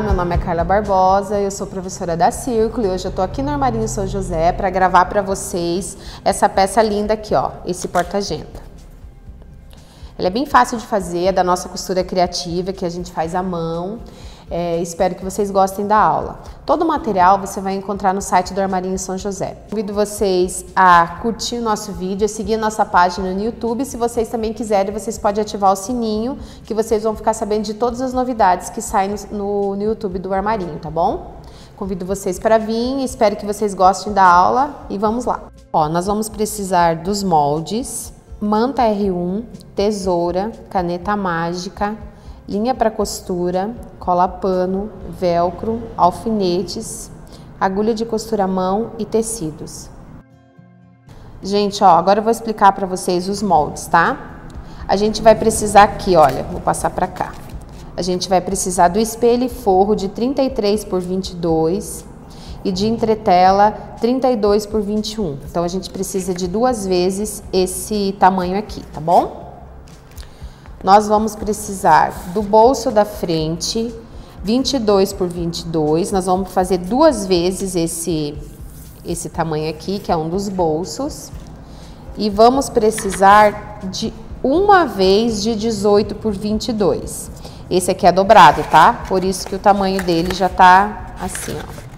Meu nome é Carla Barbosa, eu sou professora da Círculo e hoje eu tô aqui no Armarinho São José para gravar para vocês essa peça linda aqui, ó, esse porta-agenda. Ela é bem fácil de fazer, é da nossa costura criativa que a gente faz à mão. É, espero que vocês gostem da aula. Todo o material você vai encontrar no site do Armarinho São José. Convido vocês a curtir o nosso vídeo, a seguir a nossa página no YouTube. Se vocês também quiserem, vocês podem ativar o sininho, que vocês vão ficar sabendo de todas as novidades que saem no, no YouTube do Armarinho, tá bom? Convido vocês para vir, espero que vocês gostem da aula e vamos lá. Ó, nós vamos precisar dos moldes, manta R1, tesoura, caneta mágica, linha para costura, cola pano, velcro, alfinetes, agulha de costura à mão e tecidos. Gente, ó, agora eu vou explicar para vocês os moldes, tá? A gente vai precisar aqui, olha, vou passar para cá. A gente vai precisar do espelho e forro de 33 por 22 e de entretela 32 por 21. Então a gente precisa de duas vezes esse tamanho aqui, tá bom? Nós vamos precisar do bolso da frente, 22 por 22. Nós vamos fazer duas vezes esse, esse tamanho aqui, que é um dos bolsos. E vamos precisar de uma vez de 18 por 22. Esse aqui é dobrado, tá? Por isso que o tamanho dele já tá assim, ó.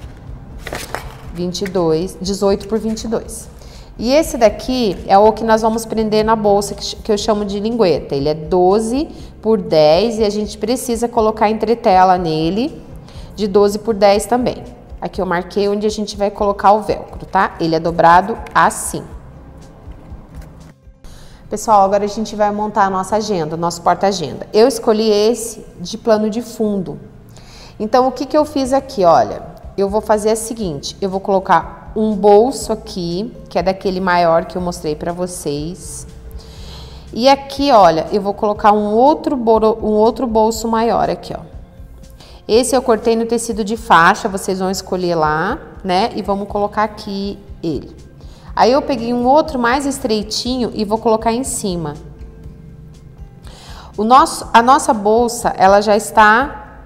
22, 18 por 22. E esse daqui é o que nós vamos prender na bolsa, que eu chamo de lingueta. Ele é 12 por 10 e a gente precisa colocar entretela nele de 12 por 10 também. Aqui eu marquei onde a gente vai colocar o velcro, tá? Ele é dobrado assim. Pessoal, agora a gente vai montar a nossa agenda, nosso porta-agenda. Eu escolhi esse de plano de fundo. Então, o que, que eu fiz aqui? Olha, eu vou fazer o seguinte, eu vou colocar um bolso aqui, que é daquele maior que eu mostrei para vocês. E aqui, olha, eu vou colocar um outro, um outro bolso maior aqui, ó. Esse eu cortei no tecido de faixa, vocês vão escolher lá, né? E vamos colocar aqui ele. Aí eu peguei um outro mais estreitinho e vou colocar em cima. O nosso, a nossa bolsa, ela já está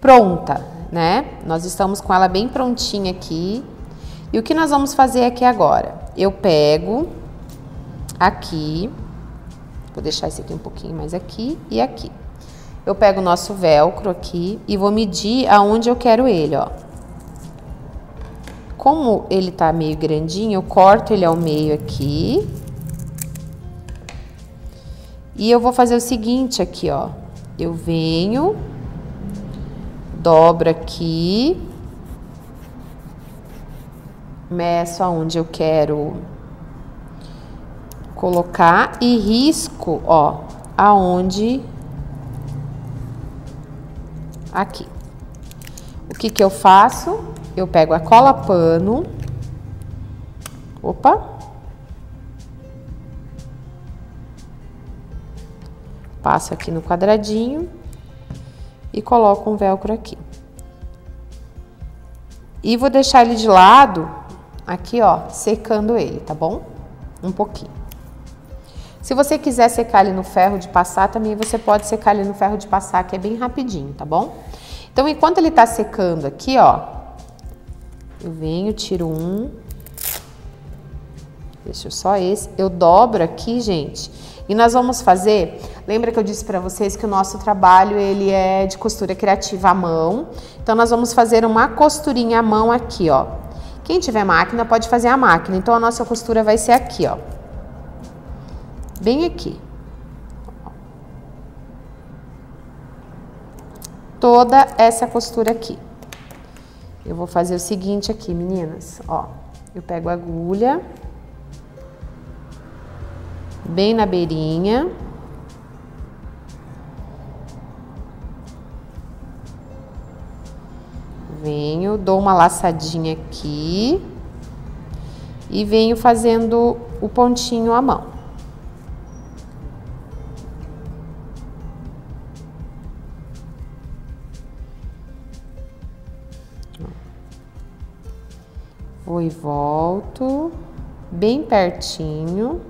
pronta, né? Nós estamos com ela bem prontinha aqui. E o que nós vamos fazer aqui agora? Eu pego aqui, vou deixar esse aqui um pouquinho mais aqui e aqui. Eu pego o nosso velcro aqui e vou medir aonde eu quero ele, ó. Como ele tá meio grandinho, eu corto ele ao meio aqui. E eu vou fazer o seguinte aqui, ó. Eu venho, dobro aqui meço aonde eu quero colocar e risco, ó, aonde aqui. O que que eu faço? Eu pego a cola pano. Opa. Passo aqui no quadradinho e coloco um velcro aqui. E vou deixar ele de lado aqui, ó, secando ele, tá bom? Um pouquinho. Se você quiser secar ele no ferro de passar, também você pode secar ele no ferro de passar, que é bem rapidinho, tá bom? Então, enquanto ele tá secando aqui, ó, eu venho, tiro um, deixa só esse, eu dobro aqui, gente, e nós vamos fazer, lembra que eu disse para vocês que o nosso trabalho, ele é de costura criativa à mão, então nós vamos fazer uma costurinha à mão aqui, ó, quem tiver máquina pode fazer a máquina. Então a nossa costura vai ser aqui, ó. Bem aqui. Toda essa costura aqui. Eu vou fazer o seguinte aqui, meninas, ó. Eu pego a agulha bem na beirinha. venho, dou uma laçadinha aqui e venho fazendo o pontinho à mão. Vou e volto, bem pertinho.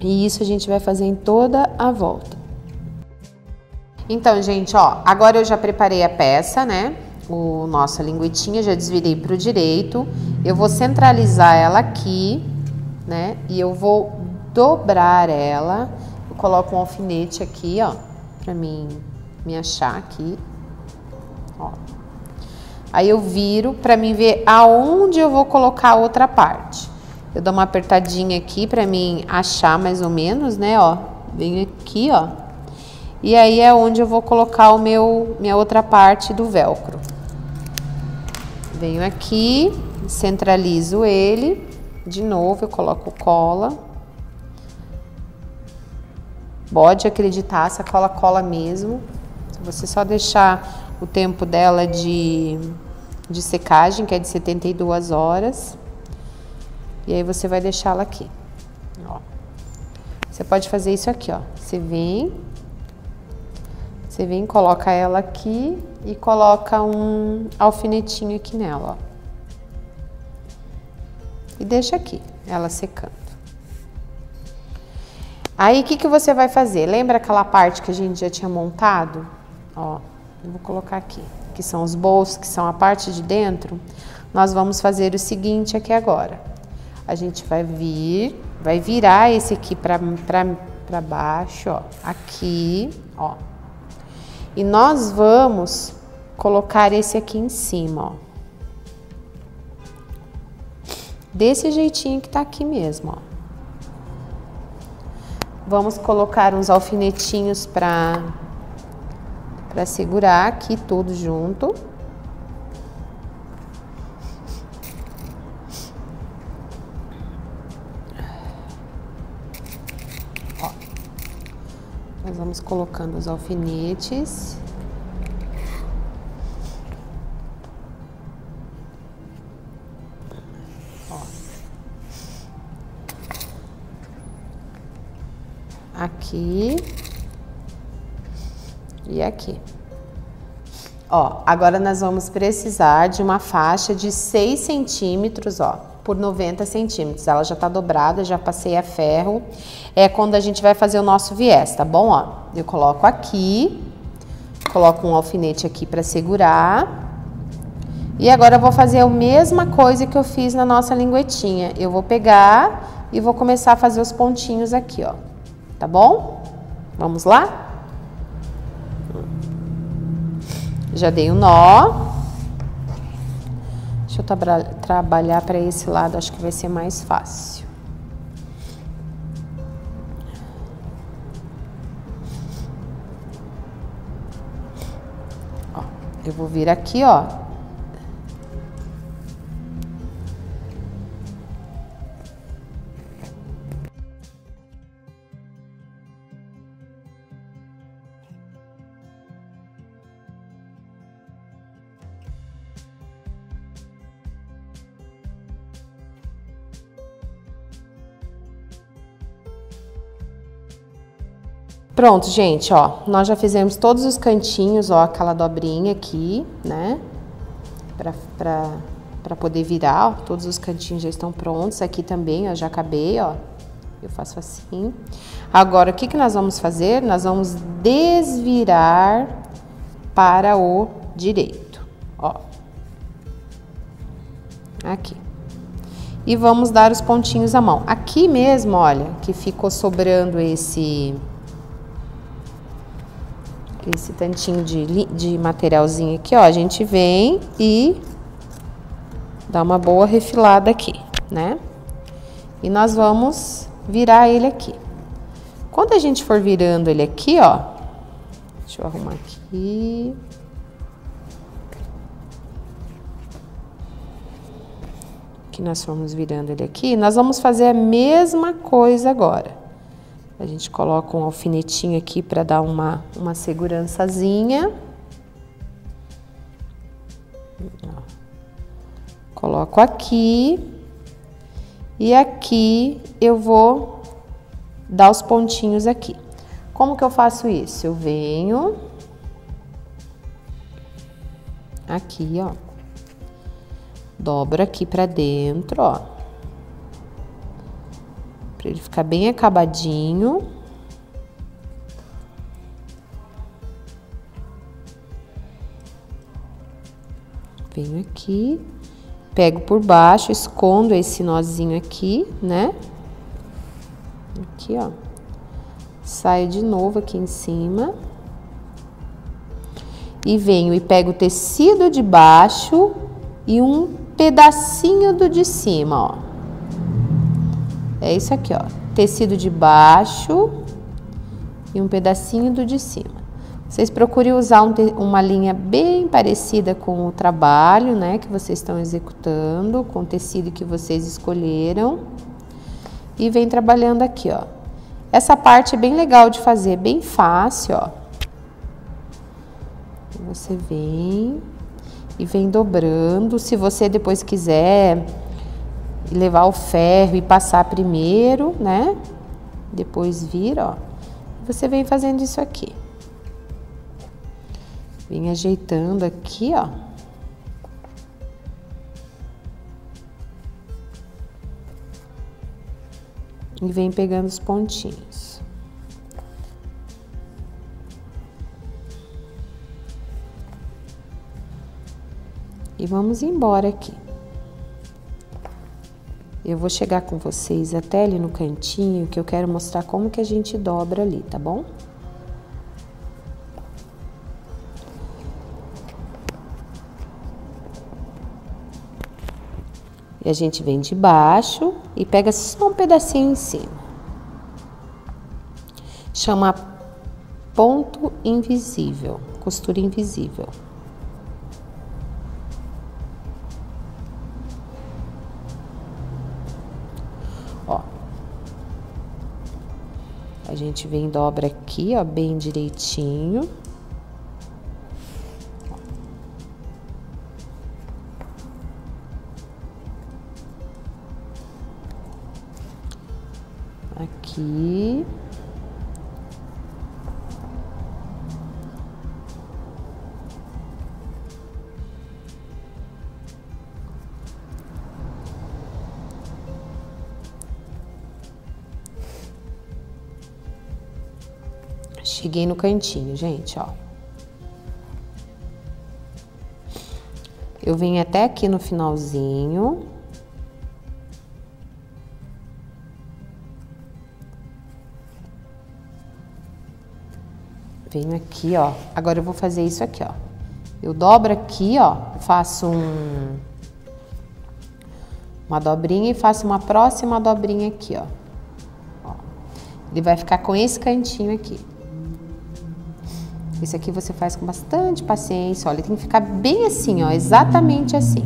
E isso a gente vai fazer em toda a volta. Então, gente, ó, agora eu já preparei a peça, né? O nossa linguitinha, já desvirei para o direito. Eu vou centralizar ela aqui, né? E eu vou dobrar ela. Eu coloco um alfinete aqui, ó, para mim me achar aqui. Ó. Aí eu viro para mim ver aonde eu vou colocar a outra parte. Eu dou uma apertadinha aqui para mim achar mais ou menos, né, ó. Venho aqui, ó. E aí é onde eu vou colocar o meu minha outra parte do velcro. Venho aqui, centralizo ele. De novo, eu coloco cola. Pode acreditar, essa cola cola mesmo. Se você só deixar o tempo dela de, de secagem, que é de 72 horas. E aí você vai deixá-la aqui. Ó. Você pode fazer isso aqui, ó. Você vem, você vem, coloca ela aqui e coloca um alfinetinho aqui nela, ó. E deixa aqui, ela secando. Aí, o que, que você vai fazer? Lembra aquela parte que a gente já tinha montado? Ó, eu vou colocar aqui, que são os bolsos, que são a parte de dentro. Nós vamos fazer o seguinte aqui agora. A gente vai vir, vai virar esse aqui para baixo, ó, aqui, ó. E nós vamos colocar esse aqui em cima, ó. Desse jeitinho que tá aqui mesmo, ó. Vamos colocar uns alfinetinhos para para segurar aqui tudo junto. Nós vamos colocando os alfinetes. Aqui e aqui. Ó, agora nós vamos precisar de uma faixa de 6 centímetros, ó, por 90 centímetros. Ela já tá dobrada, já passei a ferro. É quando a gente vai fazer o nosso viés, tá bom? Ó, eu coloco aqui, coloco um alfinete aqui para segurar. E agora eu vou fazer a mesma coisa que eu fiz na nossa linguetinha. Eu vou pegar e vou começar a fazer os pontinhos aqui, ó. Tá bom? Vamos lá? Já dei o um nó. Eu tra trabalhar para esse lado, acho que vai ser mais fácil. Ó, eu vou vir aqui, ó, Pronto, gente, ó, nós já fizemos todos os cantinhos, ó, aquela dobrinha aqui, né? Pra, pra, pra poder virar, ó, todos os cantinhos já estão prontos. Aqui também, ó, já acabei, ó. Eu faço assim. Agora, o que que nós vamos fazer? Nós vamos desvirar para o direito, ó. Aqui. E vamos dar os pontinhos à mão. Aqui mesmo, olha, que ficou sobrando esse esse tantinho de, de materialzinho aqui, ó, a gente vem e dá uma boa refilada aqui, né? E nós vamos virar ele aqui. Quando a gente for virando ele aqui, ó, deixa eu arrumar aqui. Que nós formos virando ele aqui, nós vamos fazer a mesma coisa agora. A gente coloca um alfinetinho aqui para dar uma, uma segurançazinha. Coloco aqui. E aqui eu vou dar os pontinhos aqui. Como que eu faço isso? Eu venho aqui, ó. Dobro aqui para dentro, ó Para ele ficar bem acabadinho. Venho aqui, pego por baixo, escondo esse nozinho aqui, né? Aqui, ó. Saio de novo aqui em cima. E venho e pego o tecido de baixo e um pedacinho do de cima, ó. É isso aqui, ó. Tecido de baixo e um pedacinho do de cima. Vocês procurem usar um, uma linha bem parecida com o trabalho, né, que vocês estão executando, com o tecido que vocês escolheram. E vem trabalhando aqui, ó. Essa parte é bem legal de fazer, bem fácil, ó. Você vem e vem dobrando. Se você depois quiser levar o ferro e passar primeiro, né? Depois vir, ó. Você vem fazendo isso aqui. Vem ajeitando aqui, ó. E vem pegando os pontinhos. E vamos embora aqui. Eu vou chegar com vocês até ali no cantinho, que eu quero mostrar como que a gente dobra ali, tá bom? E a gente vem de baixo e pega só um pedacinho em cima. Chama ponto invisível, costura invisível. Gente vem dobra aqui, ó, bem direitinho. aqui. Cheguei no cantinho, gente, ó. Eu venho até aqui no finalzinho. Venho aqui, ó. Agora eu vou fazer isso aqui, ó. Eu dobro aqui, ó, faço um, uma dobrinha e faço uma próxima dobrinha aqui, ó. ó. Ele vai ficar com esse cantinho aqui. Esse aqui você faz com bastante paciência, olha, tem que ficar bem assim, ó, exatamente assim.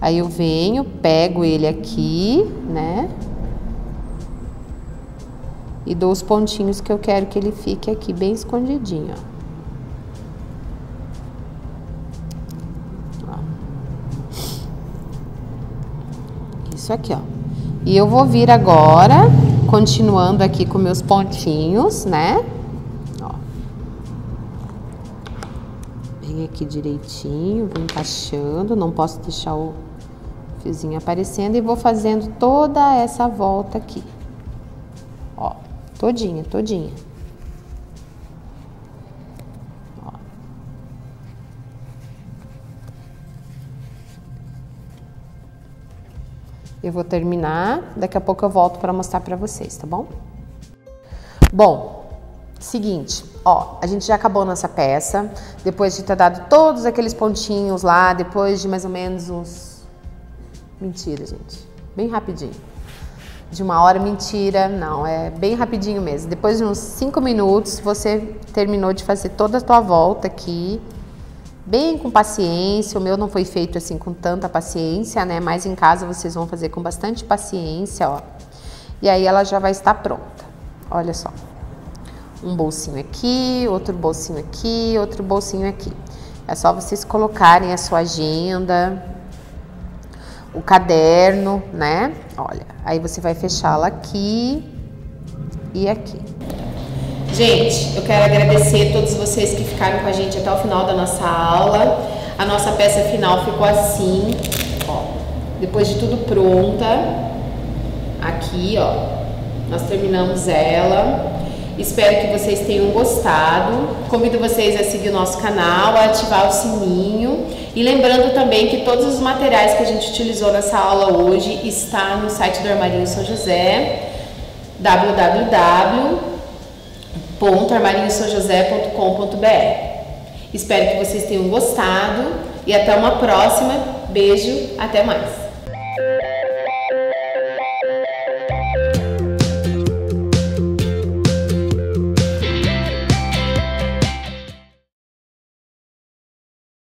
Aí eu venho, pego ele aqui, né? e dou os pontinhos que eu quero que ele fique aqui bem escondidinho, ó. Isso aqui, ó. E eu vou vir agora, continuando aqui com meus pontinhos, né? Ó. Vem aqui direitinho, vou encaixando, não posso deixar o fiozinho aparecendo e vou fazendo toda essa volta aqui. Todinha, todinha. Eu vou terminar, daqui a pouco eu volto para mostrar para vocês, tá bom? Bom, seguinte, ó, a gente já acabou nossa peça, depois de ter dado todos aqueles pontinhos lá, depois de mais ou menos uns... Mentira, gente, bem rapidinho de uma hora, mentira, não, é bem rapidinho mesmo. Depois de uns cinco minutos, você terminou de fazer toda a tua volta aqui, bem com paciência. O meu não foi feito assim com tanta paciência, né? Mas em casa vocês vão fazer com bastante paciência, ó. E aí ela já vai estar pronta. Olha só. Um bolsinho aqui, outro bolsinho aqui, outro bolsinho aqui. É só vocês colocarem a sua agenda, o caderno, né? Olha, aí você vai fechá-la aqui e aqui. Gente, eu quero agradecer a todos vocês que ficaram com a gente até o final da nossa aula. A nossa peça final ficou assim, ó. depois de tudo pronta, aqui ó, nós terminamos ela. Espero que vocês tenham gostado. Convido vocês a seguir o nosso canal, a ativar o sininho. E lembrando também que todos os materiais que a gente utilizou nessa aula hoje está no site do Armarinho São José, www.armarinhosãojosé.com.br. Espero que vocês tenham gostado e até uma próxima. Beijo, até mais.